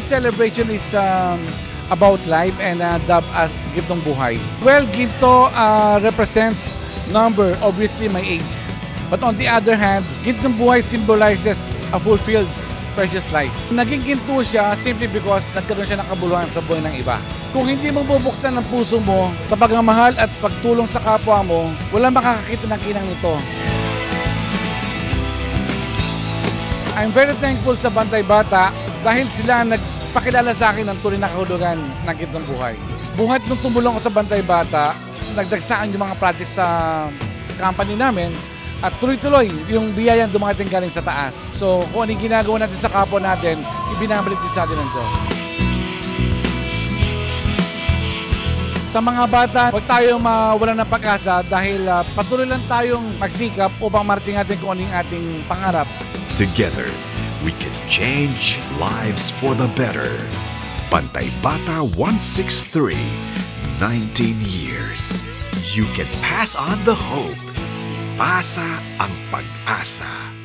celebration is um, about life and uh, dubbed as Gintong Buhay. Well, Ginto uh, represents number, obviously my age. But on the other hand, Gintong Buhay symbolizes a fulfilled precious life. Naging ginto siya simply because nagkaroon siya ng kabuluhan sa buhay ng iba. Kung hindi mo bubuksan ang puso mo sa pagmamahal at pagtulong sa kapwa mo, wala makakakita ng kinang nito. I'm very thankful sa Bantay Bata dahil sila nagpakilala sa akin ng tunay na kahulugan ng Gintong Buhay. Buhat nung tumulong ko sa Bantay Bata, nagdagsaan yung mga projects sa company namin at tuloy-tuloy yung biyayang dumating galing sa taas. So kung ano yung ginagawa natin sa kapwa natin, ibinabalik din sa atin ng Diyos. Sa mga bata, huwag tayong mawalan ng pag-asa dahil uh, patuloy lang tayong magsikap upang marating natin kung ating pangarap. Together, we can change lives for the better. Pantay Bata 163, 19 years. You can pass on the hope. Ipasa ang pag-asa.